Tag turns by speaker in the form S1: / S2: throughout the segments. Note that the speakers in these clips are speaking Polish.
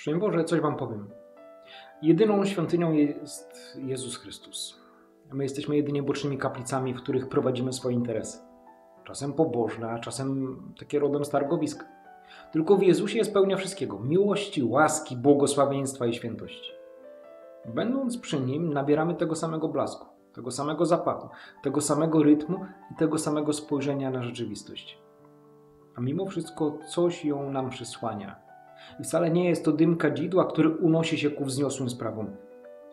S1: Szczęść Boże, coś Wam powiem. Jedyną świątynią jest Jezus Chrystus. My jesteśmy jedynie bocznymi kaplicami, w których prowadzimy swoje interesy. Czasem pobożne, a czasem takie rodem z. Tylko w Jezusie jest pełnia wszystkiego: miłości, łaski, błogosławieństwa i świętości. Będąc przy Nim, nabieramy tego samego blasku, tego samego zapachu, tego samego rytmu i tego samego spojrzenia na rzeczywistość. A mimo wszystko coś ją nam przysłania wcale nie jest to dym kadzidła, który unosi się ku wzniosłym sprawom,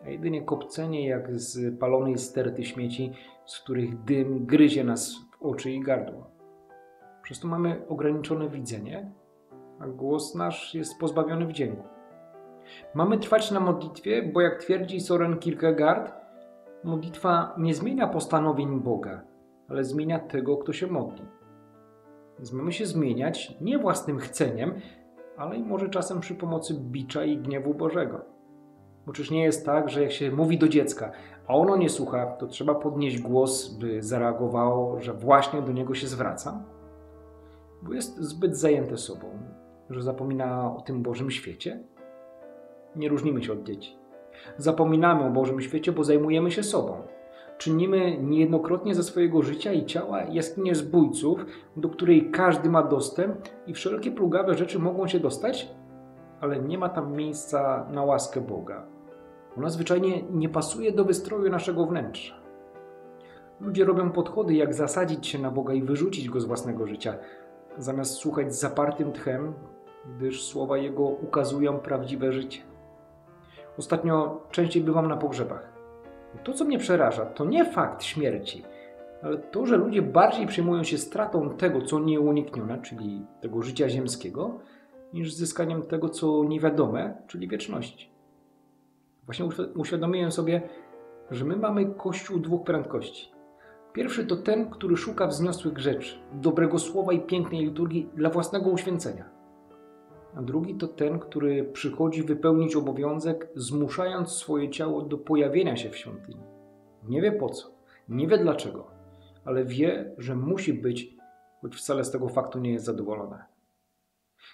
S1: a jedynie kopcenie jak z palonej sterty śmieci, z których dym gryzie nas w oczy i gardło. Przez to mamy ograniczone widzenie, a głos nasz jest pozbawiony wdzięku. Mamy trwać na modlitwie, bo jak twierdzi Soren Kierkegaard, modlitwa nie zmienia postanowień Boga, ale zmienia tego, kto się modli. Więc mamy się zmieniać nie własnym chceniem, ale i może czasem przy pomocy bicza i gniewu Bożego. Bo czyż nie jest tak, że jak się mówi do dziecka, a ono nie słucha, to trzeba podnieść głos, by zareagowało, że właśnie do niego się zwraca? Bo jest zbyt zajęte sobą, że zapomina o tym Bożym świecie? Nie różnimy się od dzieci. Zapominamy o Bożym świecie, bo zajmujemy się sobą, Czynimy niejednokrotnie ze swojego życia i ciała jaskinię zbójców, do której każdy ma dostęp i wszelkie plugawe rzeczy mogą się dostać, ale nie ma tam miejsca na łaskę Boga. Ona zwyczajnie nie pasuje do wystroju naszego wnętrza. Ludzie robią podchody, jak zasadzić się na Boga i wyrzucić go z własnego życia, zamiast słuchać z zapartym tchem, gdyż słowa Jego ukazują prawdziwe życie. Ostatnio częściej bywam na pogrzebach. To, co mnie przeraża, to nie fakt śmierci, ale to, że ludzie bardziej przejmują się stratą tego, co nieuniknione, czyli tego życia ziemskiego, niż zyskaniem tego, co niewiadome, czyli wieczności. Właśnie uświadomiłem sobie, że my mamy kościół dwóch prędkości. Pierwszy to ten, który szuka wzniosłych rzeczy, dobrego słowa i pięknej liturgii dla własnego uświęcenia a drugi to ten, który przychodzi wypełnić obowiązek, zmuszając swoje ciało do pojawienia się w świątyni. Nie wie po co, nie wie dlaczego, ale wie, że musi być, choć wcale z tego faktu nie jest zadowolone.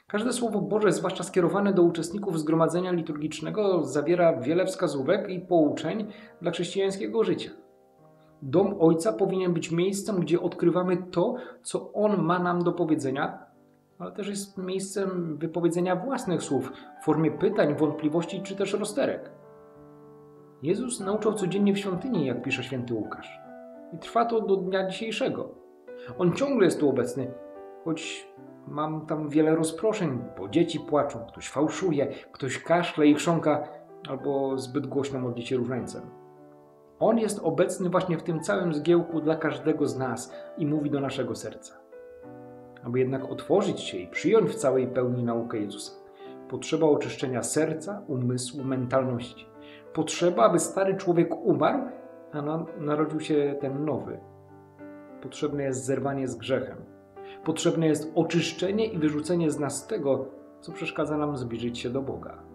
S1: Każde słowo Boże, zwłaszcza skierowane do uczestników zgromadzenia liturgicznego, zawiera wiele wskazówek i pouczeń dla chrześcijańskiego życia. Dom Ojca powinien być miejscem, gdzie odkrywamy to, co On ma nam do powiedzenia, ale też jest miejscem wypowiedzenia własnych słów w formie pytań, wątpliwości czy też rozterek. Jezus nauczał codziennie w świątyni, jak pisze święty Łukasz. I trwa to do dnia dzisiejszego. On ciągle jest tu obecny, choć mam tam wiele rozproszeń, bo dzieci płaczą, ktoś fałszuje, ktoś kaszle i chrząka, albo zbyt głośno modli się różańcem. On jest obecny właśnie w tym całym zgiełku dla każdego z nas i mówi do naszego serca. Aby jednak otworzyć się i przyjąć w całej pełni naukę Jezusa, potrzeba oczyszczenia serca, umysłu, mentalności. Potrzeba, aby stary człowiek umarł, a na, narodził się ten nowy. Potrzebne jest zerwanie z grzechem. Potrzebne jest oczyszczenie i wyrzucenie z nas tego, co przeszkadza nam zbliżyć się do Boga.